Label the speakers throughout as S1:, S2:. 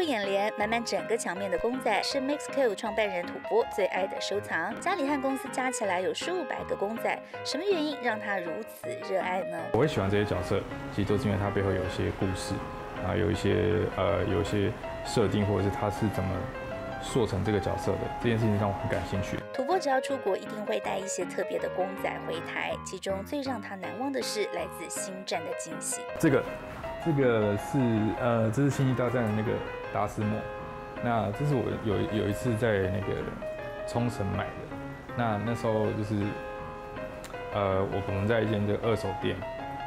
S1: 眼帘，满满整个墙面的公仔是 Mixco 创办人土拨最爱的收藏。家里和公司加起来有数百个公仔，什么原因让他如此热爱呢？
S2: 我会喜欢这些角色，其实都是因为它背后有一些故事，啊，有一些呃，有一些设定，或者是他是怎么塑成这个角色的，这件事情让我很感兴趣。
S1: 土拨只要出国，一定会带一些特别的公仔回台，其中最让他难忘的是来自星战的惊喜。
S2: 这个，这个是呃，这是星际大战的那个达斯莫，那这是我有有一次在那个冲绳买的，那那时候就是呃，我可能在一间这个二手店，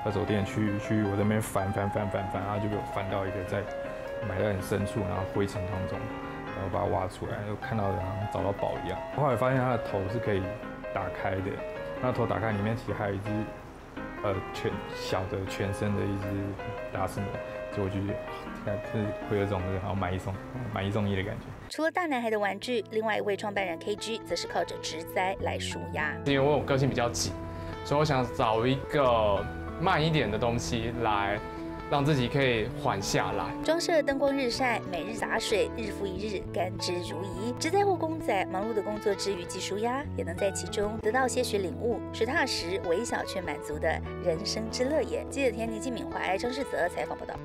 S2: 二手店去去我这边翻翻翻翻翻，然后就给我翻到一个在埋在很深处，然后灰尘当中。然后把它挖出来，就看到好像找到宝一样。后来发现它的头是可以打开的，那头打开里面其实还有一只呃全小的全身的一只达斯摩，所以我就看是会有这种好像买一送买一送一的感觉。
S1: 除了大男孩的玩具，另外一位创办人 KG 则是靠着植栽来舒压。
S3: 因为我个性比较急，所以我想找一个慢一点的东西来。让自己可以缓下来。
S1: 装设灯光日晒，每日洒水，日复一日，甘之如饴。只在乎公仔，忙碌的工作之余既舒压，也能在其中得到些许领悟，是踏实、微小却满足的人生之乐也。记者田尼金敏怀、张世泽采访报道。